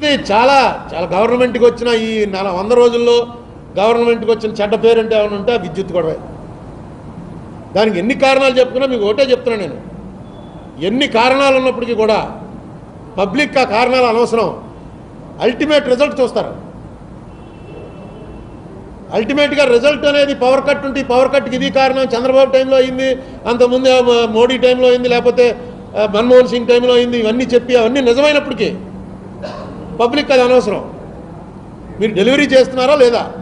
చాలా చాలా గవర్నమెంట్కి వచ్చిన ఈ నెల వంద రోజుల్లో గవర్నమెంట్కి వచ్చిన చెడ్డ పేరు అంటే ఏమైనా ఉంటే విద్యుత్ గొడవే. దానికి ఎన్ని కారణాలు చెప్పుకున్నా మీకు ఒకటే చెప్తున్నా నేను. ఎన్ని కారణాలు ఉన్నప్పటికీ కూడా పబ్లిక్ ఆ కారణాలు అనవసరం. అల్టిమేట్ రిజల్ట్ చూస్తారు. అల్టిమేట్గా రిజల్ట్ అనేది పవర్ కట్ ఉంటే పవర్ కట్కి ఇది కారణం. చంద్రబాబు టైంలో అయింది అంతకుముందు మోడీ టైంలో అయింది లేకపోతే మన్మోహన్ సింగ్ టైంలో అయింది ఇవన్నీ చెప్పి అవన్నీ నిజమైనప్పటికీ పబ్లిక్ అది అనవసరం. మీరు డెలివరీ చేస్తున్నారా లేదా?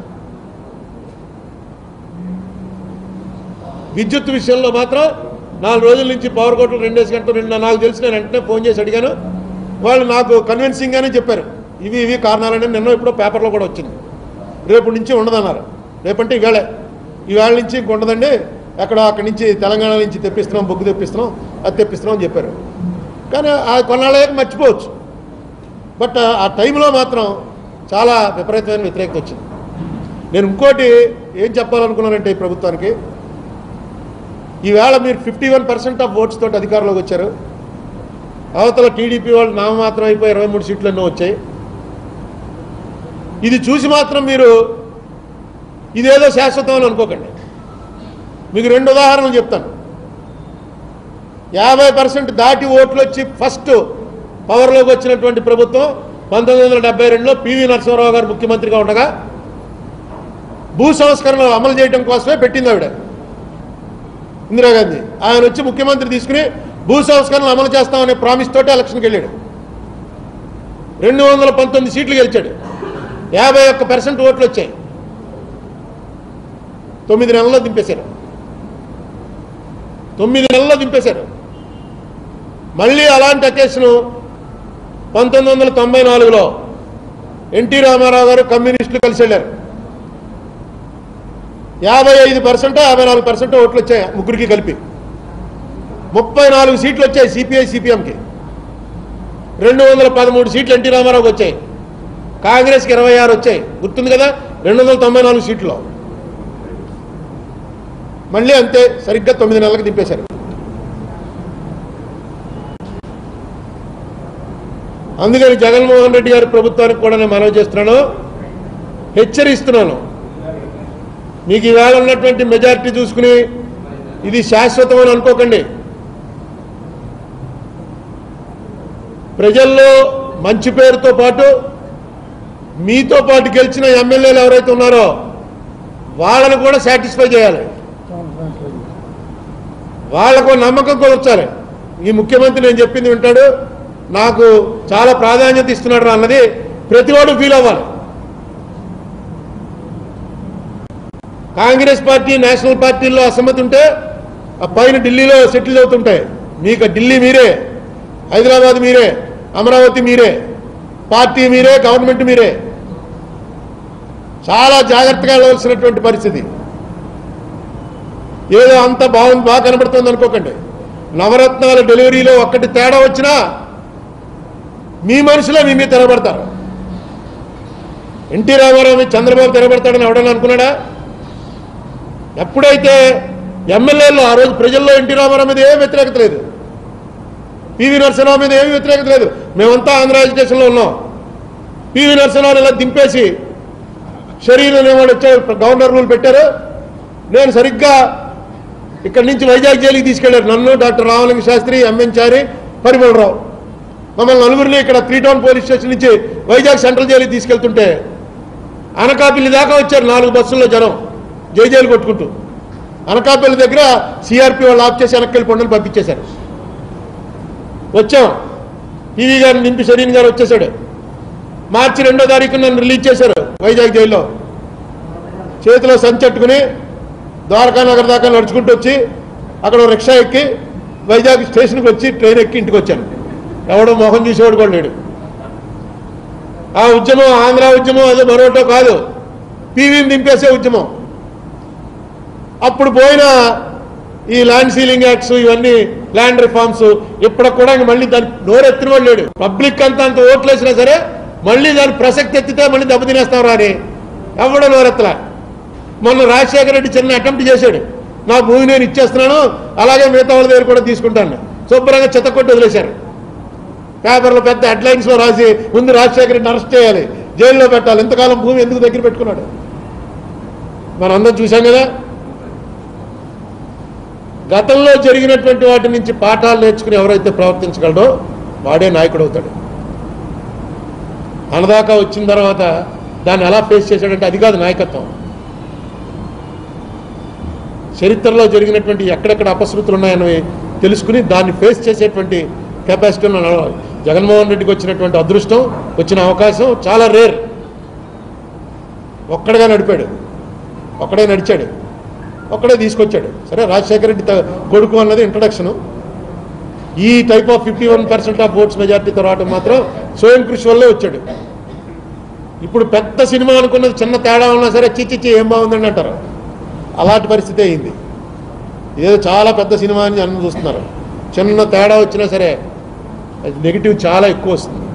విద్యుత్ విషయంలో మాత్రం నాలుగు రోజుల నుంచి పవర్ కోట్లు రెండేసి గంటలు రెండు నాకు తెలిసి నేను వెంటనే ఫోన్ చేసి అడిగాను. వాళ్ళు నాకు కన్విన్సింగ్గానే చెప్పారు. ఇవి ఇవి కారణాలని నిన్న ఇప్పుడు పేపర్లో కూడా వచ్చింది. రేపు నుంచి ఉండదన్నారు. రేపంటే ఈవేళ ఈవేళ నుంచి ఇంక ఉండదండి. ఎక్కడ అక్కడి నుంచి తెలంగాణ నుంచి తెప్పిస్తున్నాం బొగ్గు తెప్పిస్తున్నాం అది తెప్పిస్తున్నాం అని చెప్పారు. కానీ ఆ కొన్నాళ్ళకి మర్చిపోవచ్చు. బట్ ఆ టైంలో మాత్రం చాలా విపరీతమైన వ్యతిరేకత వచ్చింది. నేను ఇంకోటి ఏం చెప్పాలనుకున్నానంటే ఈ ప్రభుత్వానికి ఈవేళ మీరు fifty one percent of votes తోటి అధికారంలోకి వచ్చారు. అవతల టీడీపీ వాళ్ళు నామమాత్రం అయిపోయి ఇరవై మూడు సీట్లు ఎన్నో వచ్చాయి. ఇది చూసి మాత్రం మీరు ఇదేదో శాశ్వతం అని అనుకోకండి. మీకు రెండు ఉదాహరణలు చెప్తాను. యాభై పర్సెంట్ దాటి ఓట్లు వచ్చి ఫస్ట్ పవర్లోకి వచ్చినటువంటి ప్రభుత్వం పంతొమ్మిది వందల డెబ్బై రెండులో పివి నరసింహారావు గారు ముఖ్యమంత్రిగా ఉండగా భూ సంస్కరణలు అమలు చేయడం కోసమే పెట్టింది ఆవిడ. ఇందిరాగాంధీ. ఆయన వచ్చి ముఖ్యమంత్రి తీసుకుని భూ సంస్కరణలు అమలు చేస్తామనే ప్రామిస్ తోటి ఎలక్షన్కి వెళ్ళాడు. రెండు వందల పంతొమ్మిది సీట్లు గెలిచాడు. యాభై ఒక్క పర్సెంట్ ఓట్లు వచ్చాయి. తొమ్మిది నెలల్లో దింపేశారు. తొమ్మిది నెలల్లో దింపేశారు. మళ్ళీ అలాంటి అకేషను పంతొమ్మిది వందల తొంభై నాలుగులో ఎన్టీ రామారావు గారు కమ్యూనిస్టులు కలిసి వెళ్ళారు. యాభై ఐదు పర్సెంట్ యాభై నాలుగు పర్సెంట్ ఓట్లు వచ్చాయి ముగ్గురికి కలిపి. ముప్పై నాలుగు సీట్లు వచ్చాయి సిపిఐ సిపిఎంకి. రెండు వందల పదమూడు సీట్లు ఎన్టీ రామారావుకి వచ్చాయి. కాంగ్రెస్కి ఇరవై ఆరు వచ్చాయి. గుర్తుంది కదా? రెండు వందల తొంభై నాలుగు సీట్లో. మళ్ళీ అంతే సరిగ్గా తొమ్మిది నెలలకు దింపేశారు. అందుకని జగన్మోహన్ రెడ్డి గారి ప్రభుత్వానికి కూడా నేను మనవి చేస్తున్నాను. హెచ్చరిస్తున్నాను. మీకు ఈవేళ ఉన్నటువంటి మెజారిటీ చూసుకుని ఇది శాశ్వతం అని అనుకోకండి. ప్రజల్లో మంచి పేరుతో పాటు మీతో పాటు గెలిచిన ఎమ్మెల్యేలు ఎవరైతే ఉన్నారో వాళ్ళను కూడా సాటిస్ఫై చేయాలి. వాళ్ళకు నమ్మకం కుదర్చాలి ఈ ముఖ్యమంత్రి నేను చెప్పింది వింటాడు. నాకు చాలా ప్రాధాన్యత ఇస్తున్నాడు రా అన్నది ప్రతివాడు ఫీల్ అవ్వాలి. కాంగ్రెస్ పార్టీ నేషనల్ పార్టీల్లో అసమ్మతి ఉంటే ఆ పైన ఢిల్లీలో సెటిల్ అవుతుంటాయి. మీకు ఢిల్లీ మీరే హైదరాబాద్ మీరే అమరావతి మీరే పార్టీ మీరే గవర్నమెంట్ మీరే. చాలా జాగ్రత్తగా వెళ్ళవలసినటువంటి పరిస్థితి. ఏదో అంత బాగుంది బాగా కనబడుతుంది అనుకోకండి. నవరత్నాల డెలివరీలో ఒక్కటి తేడా వచ్చినా మీ మనుషులే మీ మీద తిరగబడతారు ఎన్టీ రామారావు మీద చంద్రబాబు తిరగబడతాడని ఎవడని అనుకున్నాడా? ఎప్పుడైతే ఎమ్మెల్యేలో ఆ రోజు ప్రజల్లో ఎన్టీ రామారావు మీద ఏం వ్యతిరేకత లేదు. పివి నరసింహరావు మీద ఏమీ వ్యతిరేకత లేదు. మేమంతా ఆంధ్ర ఎడ్యుకేషన్లో ఉన్నాం. పివి నరసింహరావు ఇలా దింపేసి శరీరం ఏమో వచ్చారు గవర్నర్ రూల్ పెట్టారు. నేను సరిగ్గా ఇక్కడి నుంచి వైజాగ్ జైలుకి తీసుకెళ్ళారు నన్ను డాక్టర్ రామలింగ శాస్త్రి ఎంఎన్ చారి పరిమళరావు. మమ్మల్ని నలుగురిని ఇక్కడ త్రీ టౌన్ పోలీస్ స్టేషన్ నుంచి వైజాగ్ సెంట్రల్ జైలు తీసుకెళ్తుంటే అనకాపల్లి దాకా వచ్చారు నాలుగు బస్సుల్లో జనం జైజైలు కొట్టుకుంటూ. అనకాపల్లి దగ్గర సిఆర్పి వాళ్ళు ఆఫ్ చేసి వెనక్కి వెళ్ళి పంపించేశారు. వచ్చాం. పీవీ గారిని నింపి షరీన్ గారు వచ్చేసాడు మార్చి రెండో తారీఖు నన్ను రిలీజ్ చేశారు వైజాగ్ జైల్లో. చేతిలో సంచట్టుకుని ద్వారకా నగర్ దాకా నడుచుకుంటూ వచ్చి అక్కడ రిక్షా ఎక్కి వైజాగ్ స్టేషన్కి వచ్చి ట్రైన్ ఎక్కి ఇంటికి వచ్చాను. ఎవడో మొహం చూసేవాడు కూడా లేడు ఆ ఉద్యమం ఆంధ్ర ఉద్యమం అదే మరోటో కాదు. పీవీని దింపేసే ఉద్యమం. అప్పుడు పోయిన ఈ ల్యాండ్ సీలింగ్ యాక్ట్స్ ఇవన్నీ ల్యాండ్ రిఫార్మ్స్ ఇప్పటికి కూడా ఇంక మళ్ళీ దాన్ని నోరెత్తిన వాడు లేడు. పబ్లిక్ అంతా అంత ఓట్లు వేసినా సరే మళ్ళీ దాని ప్రసక్తి ఎత్తితే మళ్ళీ దెబ్బతినేస్తాం రాని. ఎవడో నోరెత్తల. మొన్న రాజశేఖర రెడ్డి చిన్న అటెంప్ట్ చేశాడు. నా భూమి నేను ఇచ్చేస్తున్నాను అలాగే మిగతా వాళ్ళ దగ్గర కూడా తీసుకుంటాను. శుభ్రంగా చెత్త కొట్టి వదిలేశారు. పేపర్లో పెద్ద హెడ్లైన్స్లో రాసి ముందు రాజశేఖర్ రెడ్డిని అరెస్ట్ చేయాలి జైల్లో పెట్టాలి. ఇంతకాలం భూమి ఎందుకు దగ్గర పెట్టుకున్నాడు? మనం అందరం చూసాం కదా? గతంలో జరిగినటువంటి వాటి నుంచి పాఠాలు నేర్చుకుని ఎవరైతే ప్రవర్తించగలడో వాడే నాయకుడు అవుతాడు. అనదాకా వచ్చిన తర్వాత దాన్ని ఎలా ఫేస్ చేశాడంటే అది కాదు నాయకత్వం. చరిత్రలో జరిగినటువంటి ఎక్కడెక్కడ అపశృతులు ఉన్నాయన్నవి తెలుసుకుని దాన్ని ఫేస్ చేసేటువంటి కెపాసిటీ నడవాలి. జగన్మోహన్ రెడ్డికి వచ్చినటువంటి అదృష్టం వచ్చిన అవకాశం చాలా రేర్ ఒక్కడగా నడిపాడు. ఒక్కడే నడిచాడు. ఒక్కడే తీసుకొచ్చాడు. సరే రాజశేఖర రెడ్డి త- కొడుకు అన్నది ఇంట్రడక్షను ఈ type of fifty one percent of votes మెజార్టీతో రావడం మాత్రం స్వయం కృషి వల్లే వచ్చాడు. ఇప్పుడు పెద్ద సినిమా అనుకున్నది చిన్న తేడా ఉన్నా సరే చిచ్చిచ్చి ఏం బాగుందండి అంటారు. అలాంటి పరిస్థితి అయింది. ఏదో చాలా పెద్ద సినిమా అని జనం చూస్తున్నారు. చిన్న తేడా వచ్చినా సరే నెగిటివ్ చాలా ఎక్కువ వస్తుంది